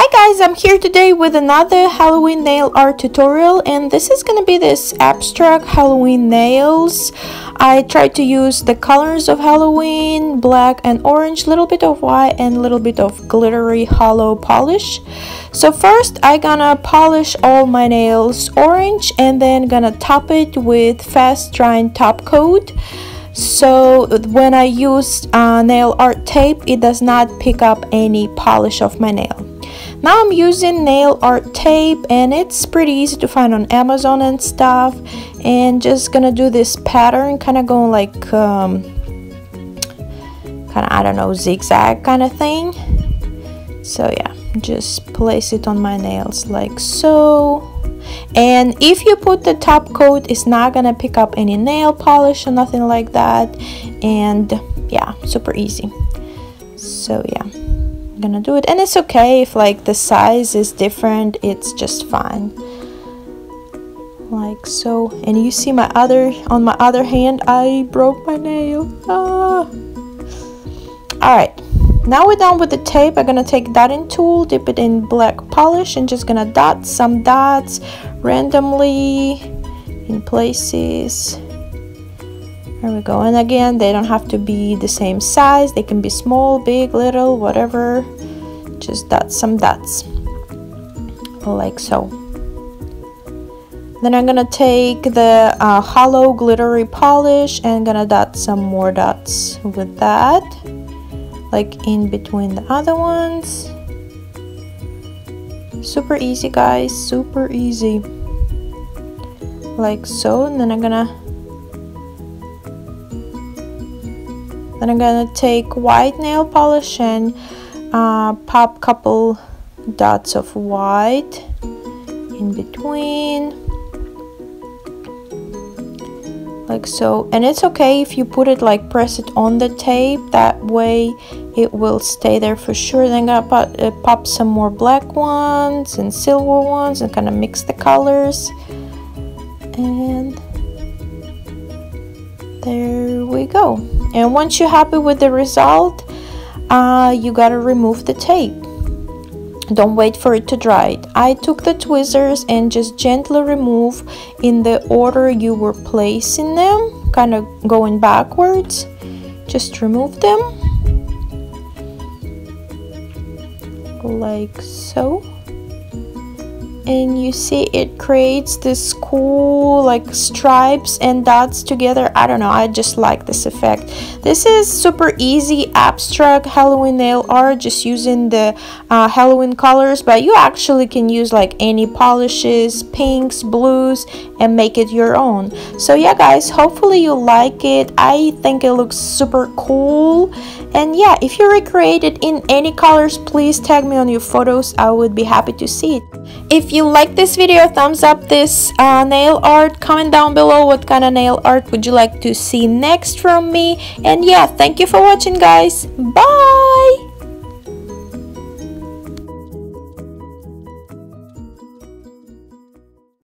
Hi guys, I'm here today with another Halloween nail art tutorial and this is gonna be this abstract Halloween nails. I tried to use the colors of Halloween, black and orange, little bit of white and little bit of glittery holo polish. So first I gonna polish all my nails orange and then gonna top it with fast drying top coat so when I use uh, nail art tape it does not pick up any polish of my nail now I'm using nail art tape and it's pretty easy to find on Amazon and stuff. And just gonna do this pattern kind of going like um, kind of I don't know zigzag kind of thing. So yeah just place it on my nails like so. And if you put the top coat it's not gonna pick up any nail polish or nothing like that. And yeah super easy. So yeah gonna do it. And it's okay if like the size is different it's just fine. Like so and you see my other on my other hand I broke my nail. Ah. all right now we're done with the tape. I'm gonna take dotting tool dip it in black polish and just gonna dot some dots randomly in places there we go. And again they don't have to be the same size. They can be small big little whatever. Just dot some dots. Like so. Then I'm gonna take the uh, holo glittery polish and gonna dot some more dots with that. Like in between the other ones. Super easy guys. Super easy. Like so. And then I'm gonna then I'm gonna take white nail polish and uh, pop couple dots of white in between. Like so. And it's okay if you put it like press it on the tape. That way it will stay there for sure. Then I'm gonna pop, uh, pop some more black ones and silver ones and kind of mix the colors. And there we go and once you're happy with the result uh, you gotta remove the tape. Don't wait for it to dry. I took the tweezers and just gently remove in the order you were placing them kind of going backwards. Just remove them. Like so and you see it creates this cool like stripes and dots together. I don't know I just like this effect. This is super easy abstract Halloween nail art just using the uh, Halloween colors but you actually can use like any polishes pinks blues and make it your own. So yeah guys hopefully you like it. I think it looks super cool and yeah if you recreate it in any colors please tag me on your photos. I would be happy to see it. If you like this video thumbs up this uh, nail art. Comment down below what kind of nail art would you like to see next from me. And yeah thank you for watching guys. Bye